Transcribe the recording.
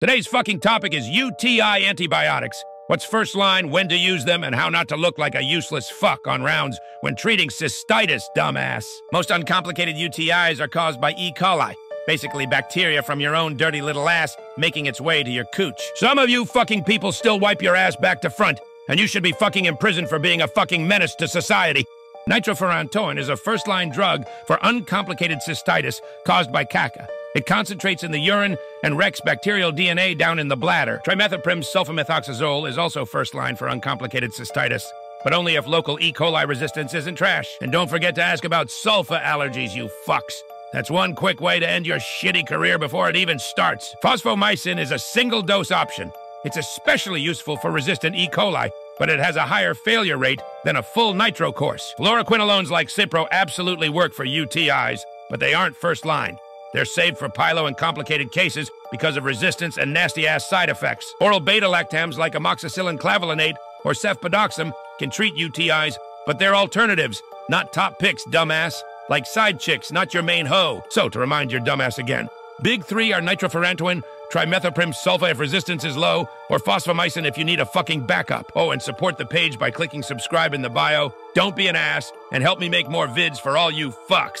Today's fucking topic is UTI antibiotics. What's first line, when to use them, and how not to look like a useless fuck on rounds when treating cystitis, dumbass. Most uncomplicated UTIs are caused by E. coli, basically bacteria from your own dirty little ass making its way to your cooch. Some of you fucking people still wipe your ass back to front, and you should be fucking imprisoned for being a fucking menace to society. Nitrofurantoin is a first-line drug for uncomplicated cystitis caused by caca. It concentrates in the urine and wrecks bacterial DNA down in the bladder. Trimethoprim sulfamethoxazole is also first line for uncomplicated cystitis, but only if local E. coli resistance isn't trash. And don't forget to ask about sulfa allergies, you fucks. That's one quick way to end your shitty career before it even starts. Fosfomycin is a single dose option. It's especially useful for resistant E. coli, but it has a higher failure rate than a full nitro course. Fluoroquinolones like Cipro absolutely work for UTIs, but they aren't first line. They're saved for pyelo and complicated cases because of resistance and nasty-ass side effects. Oral beta-lactams like amoxicillin clavulanate or cefpodoxime can treat UTIs, but they're alternatives, not top picks, dumbass. Like side chicks, not your main hoe. So, to remind your dumbass again, big three are nitrofurantoin, trimethoprim sulfa if resistance is low, or fosfomycin if you need a fucking backup. Oh, and support the page by clicking subscribe in the bio. Don't be an ass, and help me make more vids for all you fucks.